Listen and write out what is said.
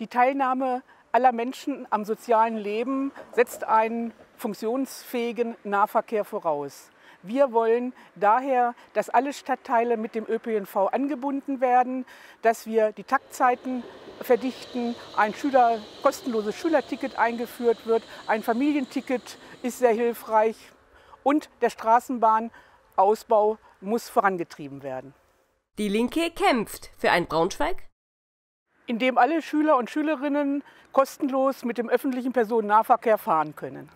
Die Teilnahme aller Menschen am sozialen Leben setzt einen funktionsfähigen Nahverkehr voraus. Wir wollen daher, dass alle Stadtteile mit dem ÖPNV angebunden werden, dass wir die Taktzeiten verdichten, ein Schüler, kostenloses Schülerticket eingeführt wird, ein Familienticket ist sehr hilfreich und der Straßenbahnausbau muss vorangetrieben werden. Die Linke kämpft für ein Braunschweig, in dem alle Schüler und Schülerinnen kostenlos mit dem öffentlichen Personennahverkehr fahren können.